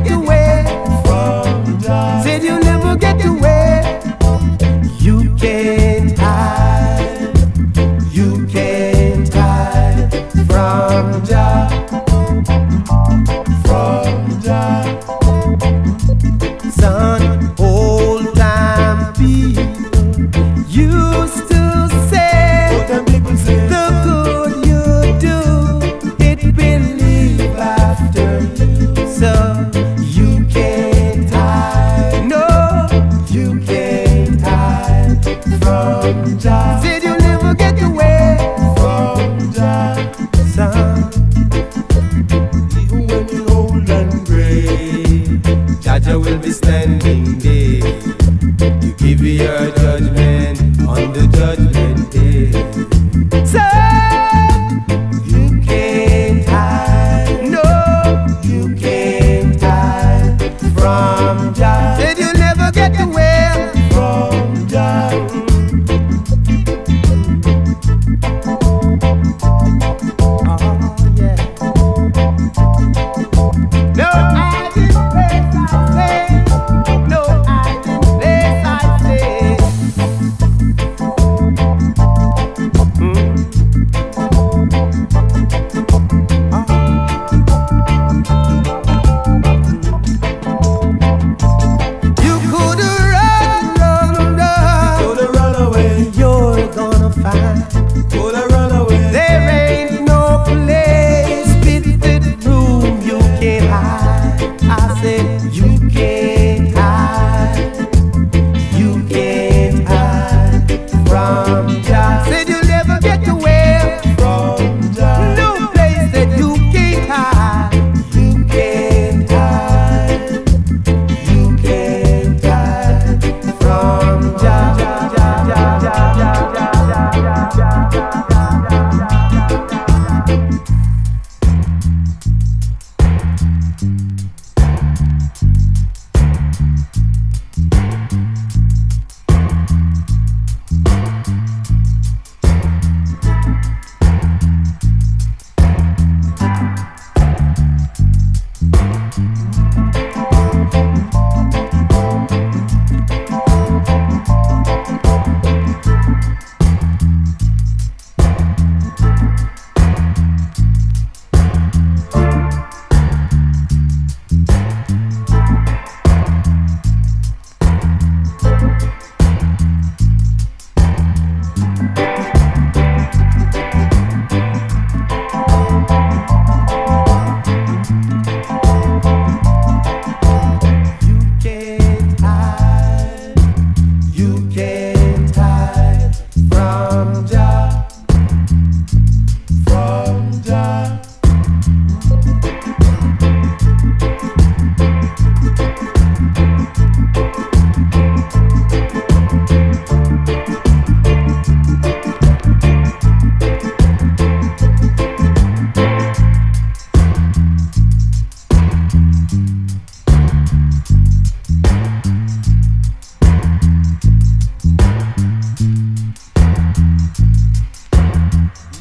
make you Said you'll never get away from Jah, sound. Even when you're old and gray, Jah Jah will be standing there to give you your judgment on the judgment day. You can't hide, no, you can't hide from goodbye.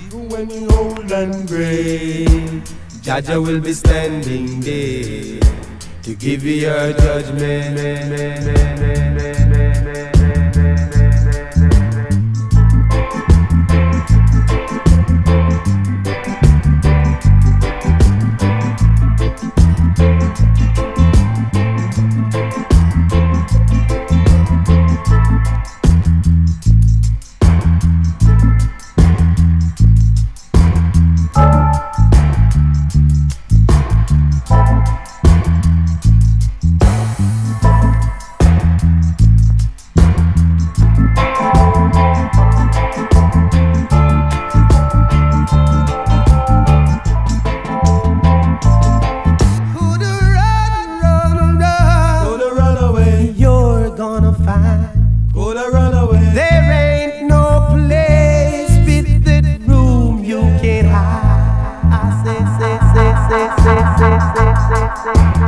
Even when you're old and gray, Jah Jah will be standing there to give you your judgment. Thank you.